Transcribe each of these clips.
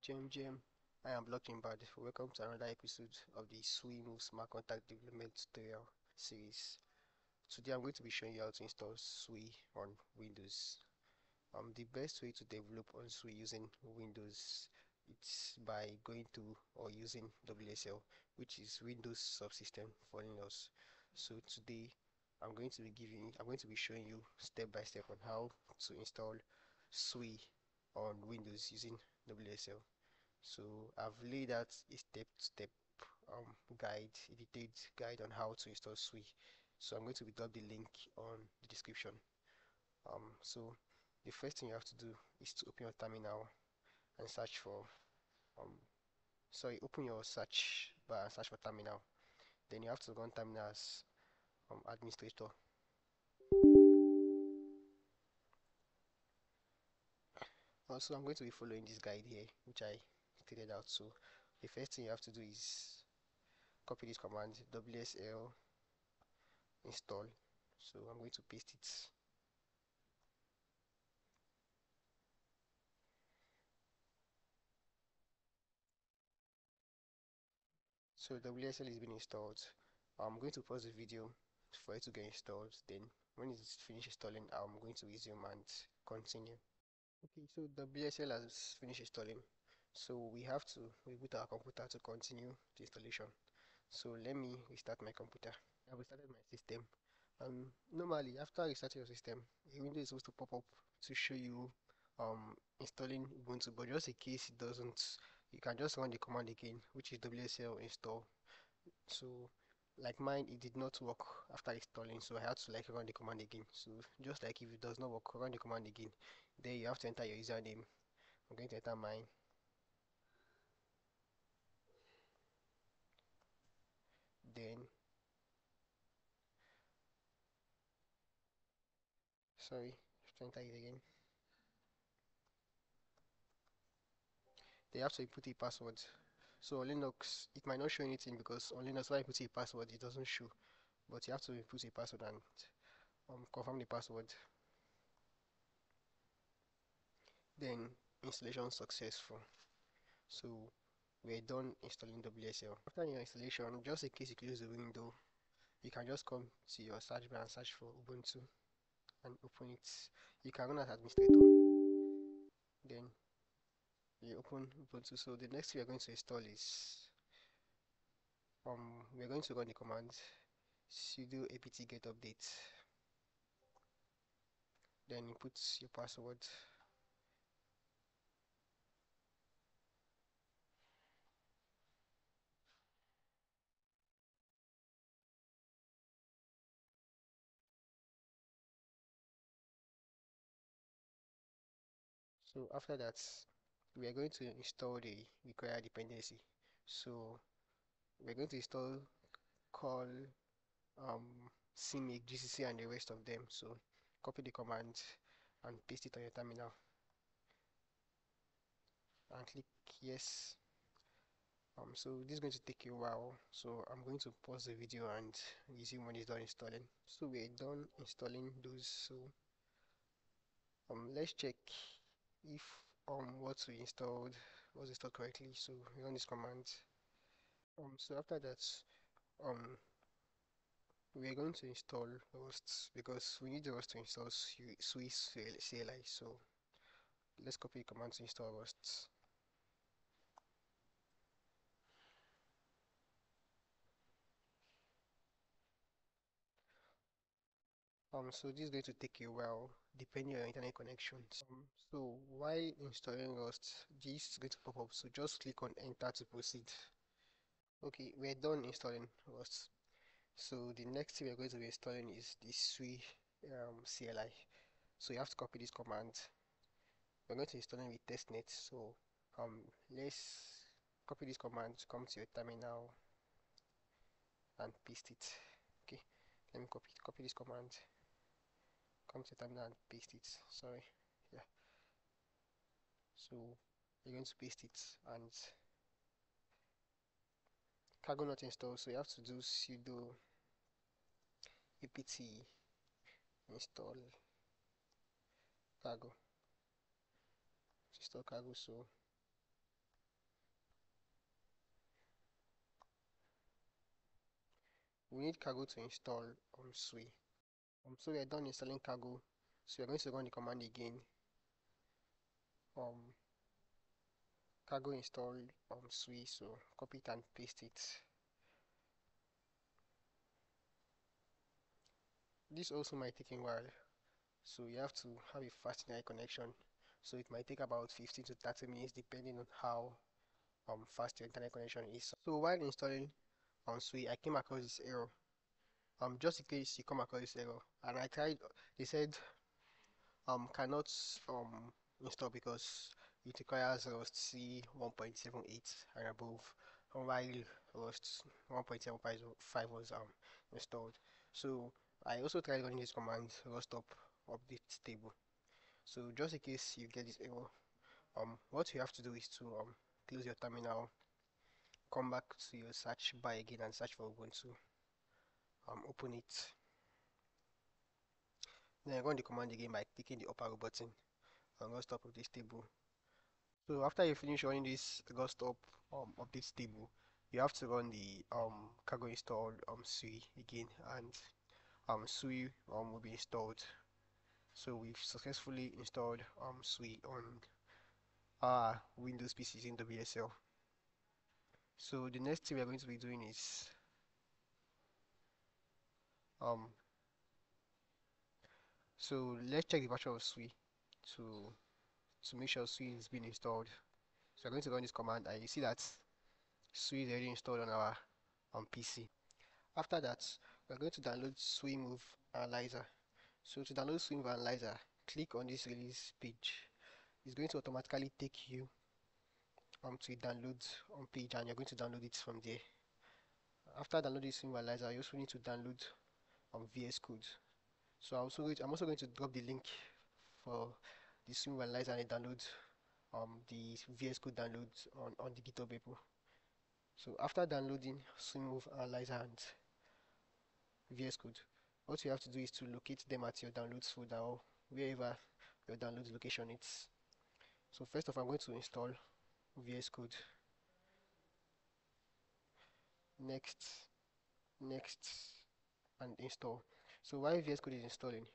Gem Gem. I am Blockchain Bard. Welcome to another episode of the Sui Move Smart Contract Development Tutorial series. Today I'm going to be showing you how to install Sui on Windows. Um, the best way to develop on Sui using Windows it's by going to or using WSL, which is Windows subsystem for Linux. So today I'm going to be giving I'm going to be showing you step by step on how to install Sui on Windows using WSL. So I've laid out a step-to-step um, guide, a detailed guide on how to install Sui. So I'm going to drop the link on the description. Um, so the first thing you have to do is to open your terminal and search for um, sorry open your search bar and search for terminal then you have to run terminal as um, administrator also I'm going to be following this guide here which I stated out. So the first thing you have to do is copy this command wsl install. So I'm going to paste it. So WSL is being installed. I'm going to pause the video for it to get installed. Then when it's finished installing I'm going to resume and continue okay so the WSL has finished installing. So we have to reboot our computer to continue the installation. So let me restart my computer. I've restarted my system. Um normally after restarting your system a window is supposed to pop up to show you um installing ubuntu but just in case it doesn't you can just run the command again which is wsl install. So like mine it did not work after installing so i had to like run the command again. So just like if it does not work run the command again. Then you have to enter your username. I'm going to enter mine. Then sorry i to enter it again. They have to input a password so on linux it might not show anything because on linux when you put a password it doesn't show. But you have to input a password and um, confirm the password. Then installation successful. So we're done installing WSL after your installation just in case you close the window you can just come to your search bar and search for Ubuntu and open it. You can run as administrator. Then you open Ubuntu so the next thing we're going to install is um we're going to run the command sudo apt get update. Then input your password. So after that we are going to install the required dependency. So we're going to install call um cmake gcc and the rest of them. So copy the command and paste it on your terminal. And click yes. Um so this is going to take a while. So i'm going to pause the video and resume when it's done installing. So we're done installing those. So um let's check if um what we installed was installed correctly. So we run this command. Um so after that um we are going to install Rust because we need Rust to install Swiss CLI so let's copy the command to install Rust. Um so this is going to take a while depending on your internet connection. Um, so while installing rust this is going to pop up. So just click on enter to proceed. Okay we're done installing rust. So the next thing we're going to be installing is the Sui um, CLI so you have to copy this command. We're going to install it with testnet. So um let's copy this command come to your terminal and paste it. Okay let me copy copy this command come to terminal and paste it sorry. Yeah. So you're going to paste it and cargo not installed so you have to do sudo apt install cargo. Install cargo so we need cargo to install on Sui um, so we are done installing cargo. So we are going to run the command again. Um, cargo install um Sui. So copy it and paste it. This also might take a while. So you have to have a fast internet connection. So it might take about 15 to 30 minutes depending on how um fast your internet connection is. So while installing on Sui, I came across this error um just in case you come across this error and I tried they said um cannot um install because it requires rustc 1.78 and above while Rust 1.75 was um installed. So I also tried running this command rustup update table. So just in case you get this error um what you have to do is to um close your terminal come back to your search bar again and search for Ubuntu um, open it. Then I run the command again by clicking the up arrow button and go stop of this table. So after you finish running this go stop um, of this table you have to run the um, cargo install um, SUI again and um, SUI um, will be installed. So we've successfully installed um, SUI on our Windows PCs in WSL so the next thing we're going to be doing is um so let's check the version of SUI to to make sure SUI is being installed. So I'm going to run this command and you see that SUI is already installed on our on PC after that we're going to download SUI Move Analyzer. So to download SUI Move Analyzer click on this release page. It's going to automatically take you um, to download on page and you're going to download it from there. After downloading SUI Move Analyzer you also need to download um, VS Code. So I'm also, going to, I'm also going to drop the link for the swim analyzer and download um, the VS Code download on, on the GitHub repo. So after downloading Swim Analyzer and VS Code, what you have to do is to locate them at your downloads folder or wherever your download location is. So first off, I'm going to install VS Code. Next, next, and install. So while VS Code is installing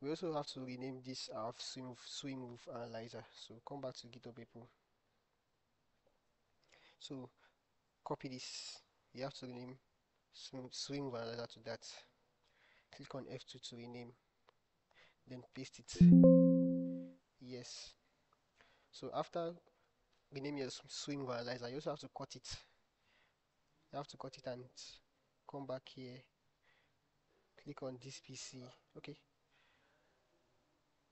we also have to rename this our swim swim move analyzer. So come back to GitHub repo so copy this. You have to rename swim, swim analyzer to that. Click on F2 to rename then paste it. Yes. So after rename your swim analyzer you also have to cut it. You have to cut it and come back here click on this PC okay.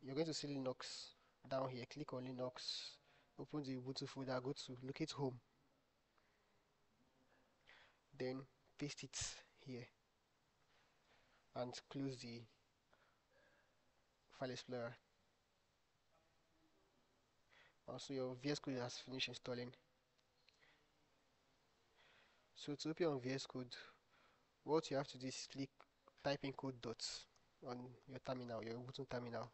You're going to see Linux down here. Click on Linux. Open the Ubuntu folder. Go to locate home. Then paste it here and close the file explorer. Also your VS Code has finished installing. So to open on VS Code what you have to do is click type in code dots on your terminal, your Ubuntu terminal,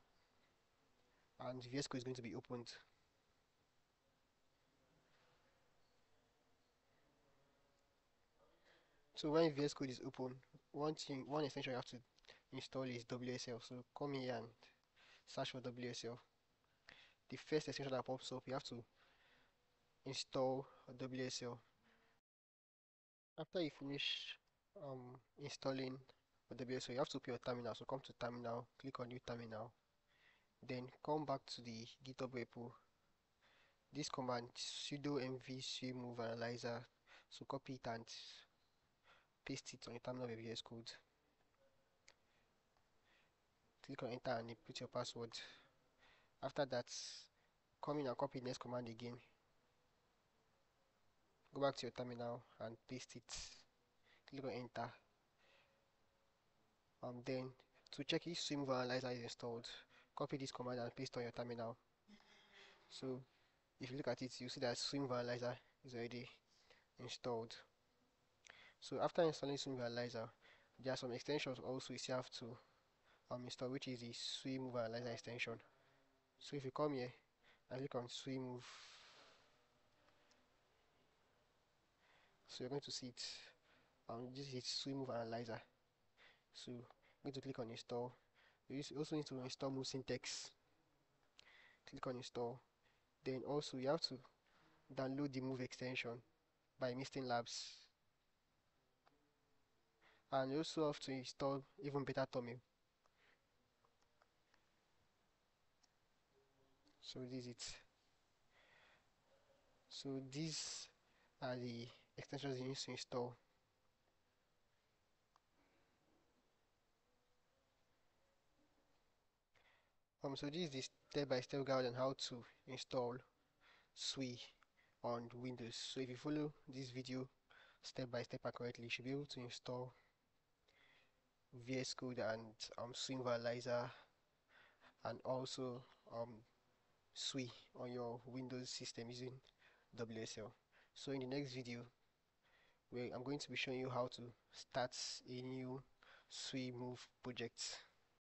and VS Code is going to be opened. So when VS Code is open, one thing, one extension you have to install is WSL. So come here and search for WSL. The first extension that pops up, you have to install WSL. After you finish um, installing WSL, you have to open your terminal. So come to terminal, click on new terminal, then come back to the GitHub repo. This command sudo mv move analyzer. So copy it and paste it on your terminal with VS Code. Click on enter and input your password. After that, come in and copy next command again. Go back to your terminal and paste it. Click on enter um, then to check if swim analyzer is installed copy this command and paste on your terminal. So if you look at it you see that swim analyzer is already installed. So after installing swim analyzer there are some extensions also you have to um, install which is the swim analyzer extension. So if you come here and click on swim move so you're going to see it. Um this is Sui Move Analyzer so I'm going to click on install. You also need to install Move Syntax click on install. Then also you have to download the Move extension by Mysten Labs. And you also have to install even better Toml so this is it. So these are the extensions you need to install um so this is the step-by-step -step guide on how to install Sui on Windows. So if you follow this video step by step accurately you should be able to install VS Code and um, Sui Move Analyzer and also um, on your Windows system using WSL so in the next video where I'm going to be showing you how to start a new Sui Move project